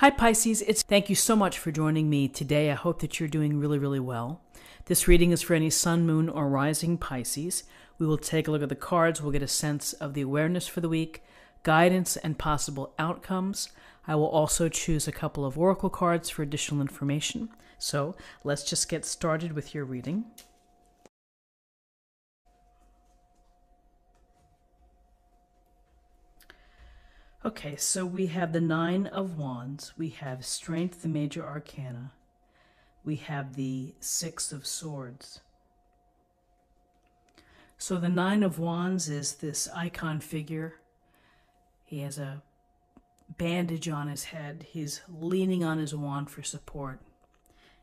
Hi, Pisces. It's thank you so much for joining me today. I hope that you're doing really, really well. This reading is for any sun, moon, or rising Pisces. We will take a look at the cards. We'll get a sense of the awareness for the week, guidance, and possible outcomes. I will also choose a couple of oracle cards for additional information. So let's just get started with your reading. Okay, so we have the Nine of Wands, we have Strength, the major arcana, we have the Six of Swords. So the Nine of Wands is this icon figure. He has a bandage on his head, he's leaning on his wand for support,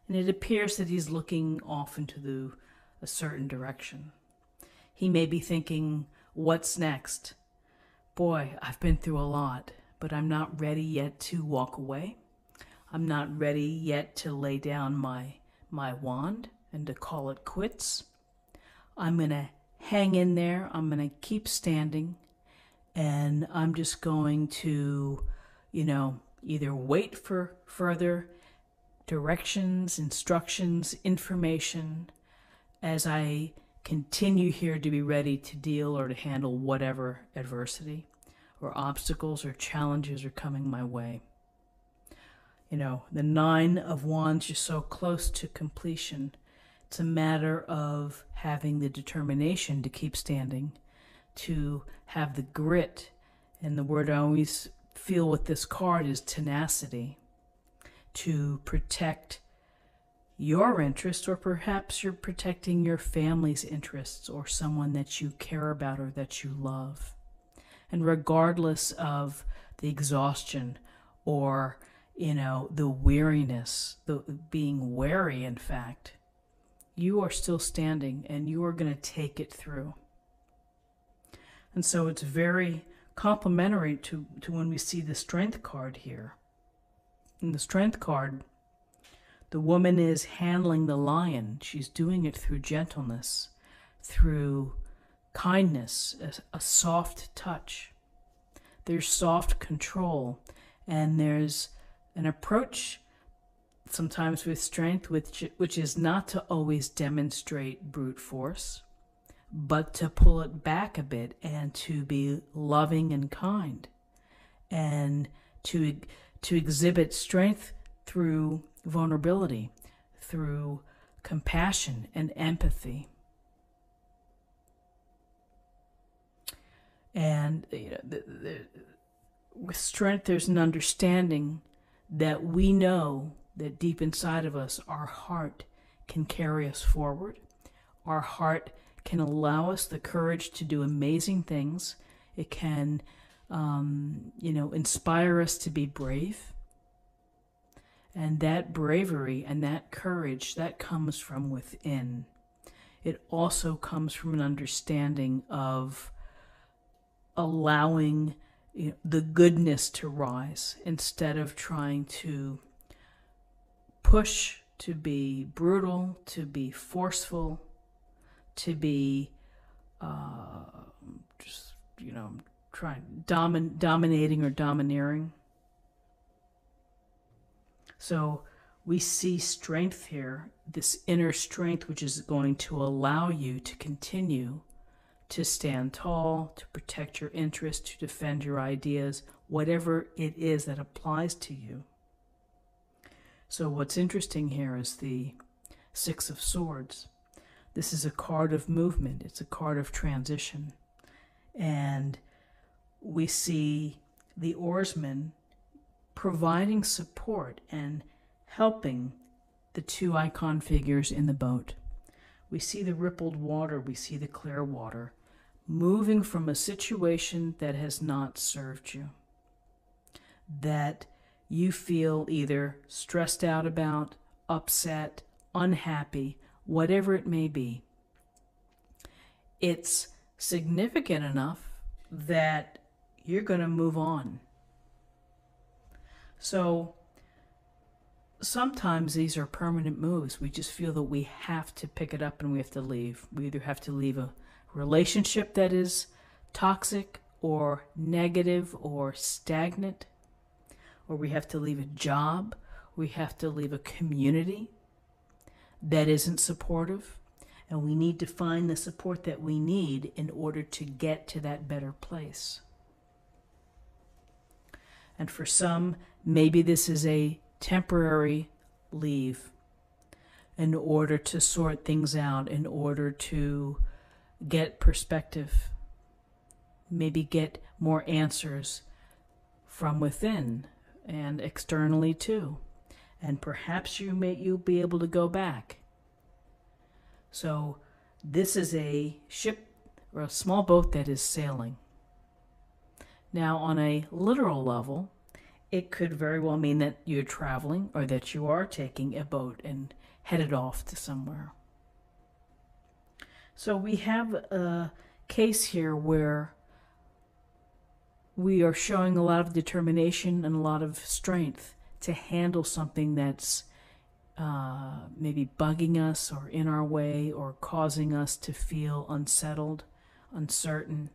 and it appears that he's looking off into the, a certain direction. He may be thinking, What's next? Boy, I've been through a lot, but I'm not ready yet to walk away. I'm not ready yet to lay down my my wand and to call it quits. I'm going to hang in there. I'm going to keep standing and I'm just going to, you know, either wait for further directions, instructions, information as I continue here to be ready to deal or to handle whatever adversity or obstacles or challenges are coming my way. You know, the Nine of Wands is so close to completion. It's a matter of having the determination to keep standing, to have the grit. And the word I always feel with this card is tenacity to protect your interests, or perhaps you're protecting your family's interests or someone that you care about or that you love. And regardless of the exhaustion or, you know, the weariness, the being wary, in fact, you are still standing and you are going to take it through. And so it's very complementary to, to when we see the strength card here. And the strength card, the woman is handling the lion. She's doing it through gentleness, through kindness, a, a soft touch. There's soft control, and there's an approach sometimes with strength, which, which is not to always demonstrate brute force, but to pull it back a bit and to be loving and kind, and to to exhibit strength through vulnerability, through compassion and empathy. And you know, the, the, with strength, there's an understanding that we know that deep inside of us, our heart can carry us forward. Our heart can allow us the courage to do amazing things. It can, um, you know, inspire us to be brave. And that bravery and that courage, that comes from within. It also comes from an understanding of allowing you know, the goodness to rise instead of trying to push, to be brutal, to be forceful, to be uh, just, you know, trying domin- dominating or domineering. So we see strength here, this inner strength, which is going to allow you to continue to stand tall, to protect your interests, to defend your ideas, whatever it is that applies to you. So, what's interesting here is the Six of Swords. This is a card of movement, it's a card of transition. And we see the oarsman providing support and helping the two icon figures in the boat. We see the rippled water, we see the clear water, moving from a situation that has not served you, that you feel either stressed out about, upset, unhappy, whatever it may be. It's significant enough that you're going to move on. So sometimes these are permanent moves. We just feel that we have to pick it up and we have to leave. We either have to leave a relationship that is toxic or negative or stagnant, or we have to leave a job, we have to leave a community that isn't supportive, and we need to find the support that we need in order to get to that better place. And for some, maybe this is a temporary leave in order to sort things out, in order to get perspective, maybe get more answers from within and externally too. And perhaps you may you'll be able to go back. So this is a ship or a small boat that is sailing. Now on a literal level, it could very well mean that you're traveling or that you are taking a boat and headed off to somewhere. So we have a case here where we are showing a lot of determination and a lot of strength to handle something that's uh, maybe bugging us or in our way or causing us to feel unsettled, uncertain,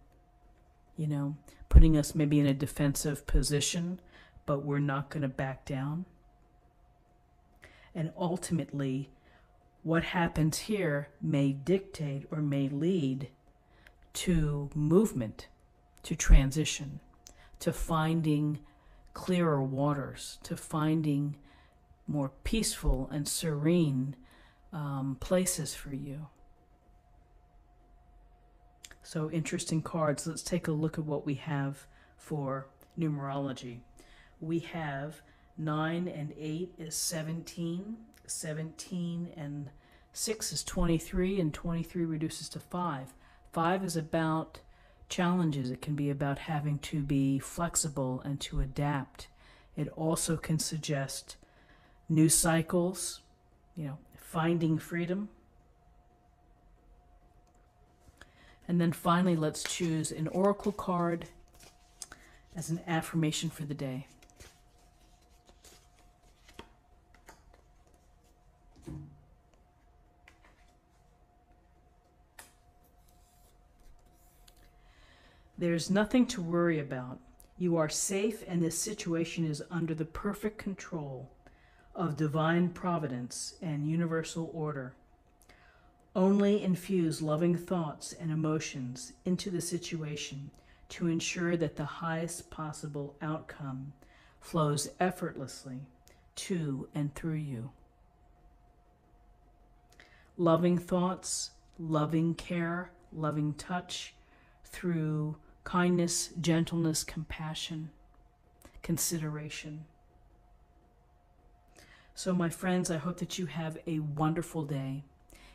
you know, putting us maybe in a defensive position, but we're not going to back down. And ultimately, what happens here may dictate or may lead to movement, to transition, to finding clearer waters, to finding more peaceful and serene um, places for you. So, interesting cards. Let's take a look at what we have for numerology. We have 9 and 8 is 17, 17 and 6 is 23, and 23 reduces to 5. 5 is about challenges. It can be about having to be flexible and to adapt. It also can suggest new cycles, you know, finding freedom. And then finally, let's choose an oracle card as an affirmation for the day. There's nothing to worry about. You are safe, and this situation is under the perfect control of divine providence and universal order. Only infuse loving thoughts and emotions into the situation to ensure that the highest possible outcome flows effortlessly to and through you. Loving thoughts, loving care, loving touch through kindness, gentleness, compassion, consideration. So, my friends, I hope that you have a wonderful day.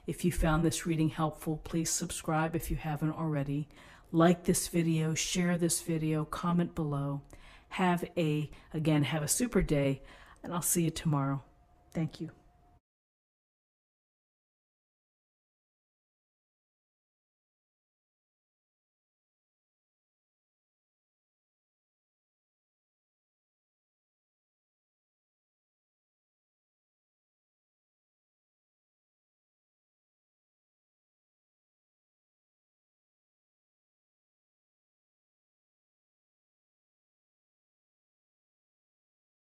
If you found this reading helpful, please subscribe if you haven't already. Like this video, share this video, comment below. Have a, again, have a super day, and I'll see you tomorrow. Thank you.